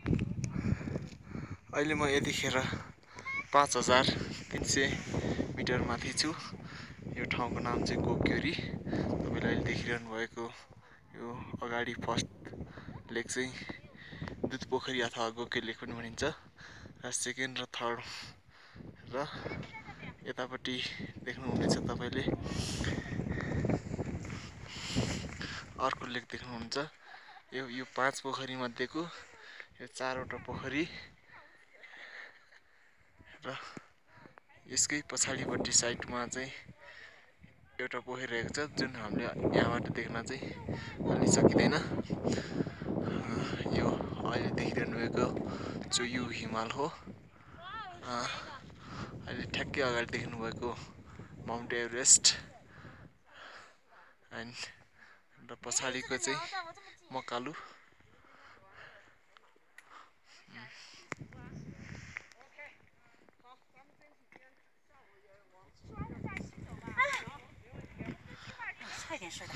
अहिले म यतिखेर पाँच हजार तिन सय मिटर माथि छु। यो ठाउँको नाम चाहिँ गोक्युरी। तपाईँले अहिले देखिरहनु भएको यो अगाडि फर्स्ट लेक चाहिँ दुध पोखरी अथवा गोके लेक पनि भनिन्छ र सेकेन्ड र थर्ड र यतापट्टि देख्नुहुनेछ तपाईँले। अर्को लेक देख्नुहुन्छ। यो यो पाँच पोखरी मध्येको यो चारवटा पोखरी र यसकै पछाडिपट्टि साइडमा चाहिँ एउटा पोखरी रहेको छ जुन हामीले यहाँबाट देख्न चाहिँ अलि सकिँदैन। यो अहिले देखिरहनु भएको चोयु हिमाल हो। अहिले ठ्याक्कै अगाडि देख्नुभएको माउन्ट एभरेस्ट। एन्ड र पछाडिको चाहिँ मकालु। 快点睡吧。